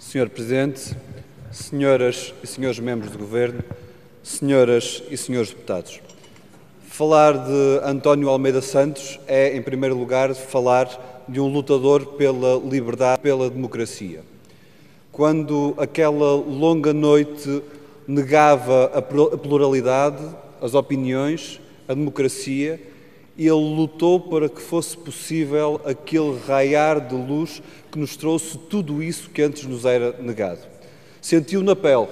Senhor Presidente, senhoras e senhores membros do Governo, senhoras e senhores deputados. Falar de António Almeida Santos é, em primeiro lugar, falar de um lutador pela liberdade, pela democracia. Quando aquela longa noite negava a pluralidade, as opiniões, a democracia, ele lutou para que fosse possível aquele raiar de luz que nos trouxe tudo isso que antes nos era negado. Sentiu na pele,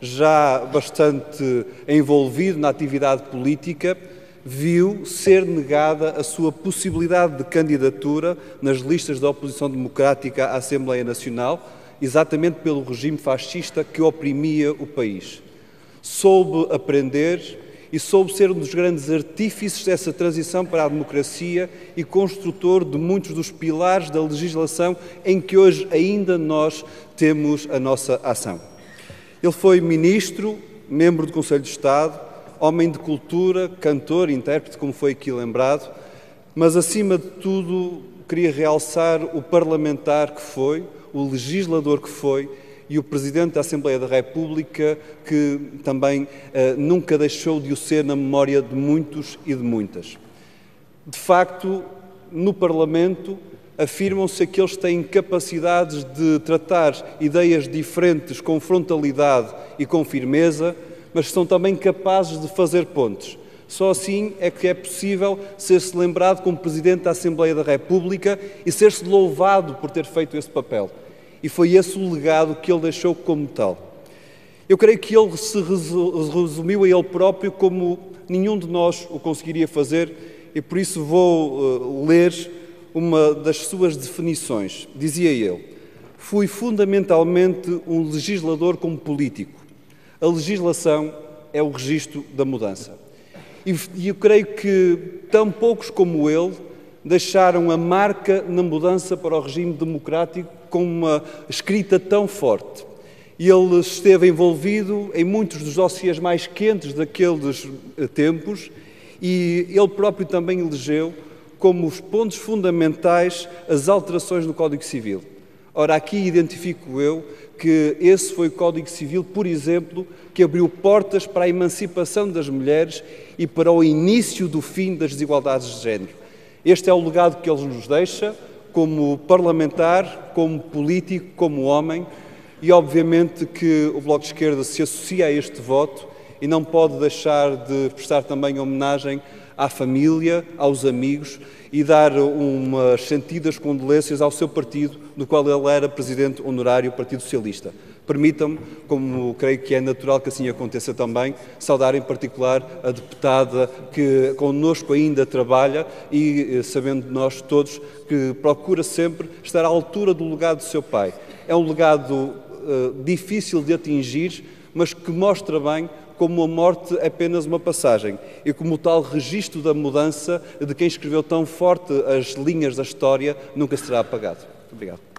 já bastante envolvido na atividade política, viu ser negada a sua possibilidade de candidatura nas listas da oposição democrática à Assembleia Nacional, exatamente pelo regime fascista que oprimia o país. Soube aprender e soube ser um dos grandes artífices dessa transição para a democracia e construtor de muitos dos pilares da legislação em que hoje ainda nós temos a nossa ação. Ele foi ministro, membro do Conselho de Estado, homem de cultura, cantor, intérprete, como foi aqui lembrado, mas acima de tudo queria realçar o parlamentar que foi, o legislador que foi e o Presidente da Assembleia da República, que também uh, nunca deixou de o ser na memória de muitos e de muitas. De facto, no Parlamento afirmam-se aqueles que têm capacidades de tratar ideias diferentes com frontalidade e com firmeza, mas são também capazes de fazer pontes. Só assim é que é possível ser-se lembrado como Presidente da Assembleia da República e ser-se louvado por ter feito esse papel e foi esse o legado que ele deixou como tal. Eu creio que ele se resumiu a ele próprio como nenhum de nós o conseguiria fazer e por isso vou uh, ler uma das suas definições. Dizia ele: Fui fundamentalmente um legislador como político. A legislação é o registro da mudança. E eu creio que tão poucos como ele deixaram a marca na mudança para o regime democrático com uma escrita tão forte. Ele esteve envolvido em muitos dos dossiês mais quentes daqueles eh, tempos e ele próprio também elegeu como os pontos fundamentais as alterações no Código Civil. Ora, aqui identifico eu que esse foi o Código Civil, por exemplo, que abriu portas para a emancipação das mulheres e para o início do fim das desigualdades de género. Este é o legado que ele nos deixa, como parlamentar, como político, como homem, e obviamente que o Bloco de Esquerda se associa a este voto e não pode deixar de prestar também homenagem à família, aos amigos e dar umas sentidas condolências ao seu partido, do qual ele era presidente honorário, Partido Socialista. Permitam-me, como creio que é natural que assim aconteça também, saudar em particular a deputada que connosco ainda trabalha e, eh, sabendo nós todos, que procura sempre estar à altura do legado do seu pai. É um legado uh, difícil de atingir, mas que mostra bem como a morte é apenas uma passagem e como tal registro da mudança de quem escreveu tão forte as linhas da história nunca será apagado. Obrigado.